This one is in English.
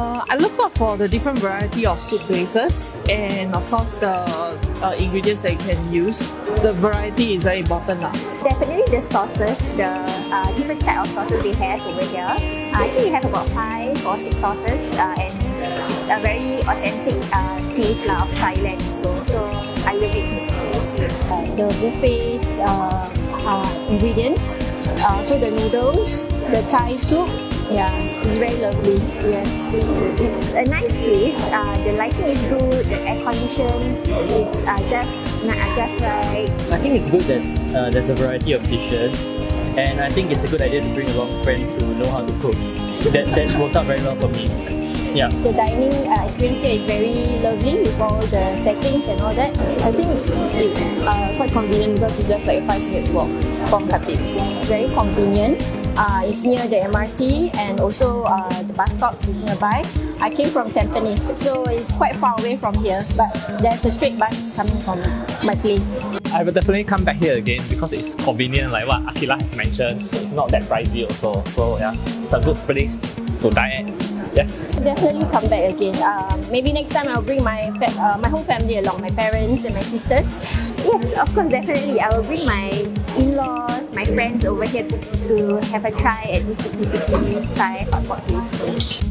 Uh, I look out for the different variety of soup bases and of course the uh, ingredients that you can use. The variety is very important. Lah. Definitely the sauces, the uh, different type of sauces they have over here. Uh, I think we have about five or six sauces uh, and it's a very authentic uh, taste lah, of Thailand so, so I love it. The buffets uh, uh, ingredients, uh, so the noodles, the Thai soup, yeah, it's very lovely. Yes. It's a nice place. Uh, the lighting is good, the air condition, it's uh, just uh, just right. I think it's good that uh, there's a variety of dishes and I think it's a good idea to bring along friends who know how to cook. That, that worked out very well for me. Yeah. The dining uh, experience here is very lovely with all the settings and all that. I think it's uh, quite convenient because it's just like a five minutes walk from Khatib. Very convenient. Uh, it's near the MRT and also uh, the bus stops is nearby. I came from Tampines, so it's quite far away from here, but there's a straight bus coming from my place. I will definitely come back here again because it's convenient, like what Akila has mentioned. It's not that pricey also, so yeah, it's a good place to dine at. Yeah. Definitely come back again. Uh, maybe next time I'll bring my uh, my whole family along, my parents and my sisters. Yes, of course, definitely. I will bring my in-laws, my friends over here to, have a try at this Suki Thai hotpot place.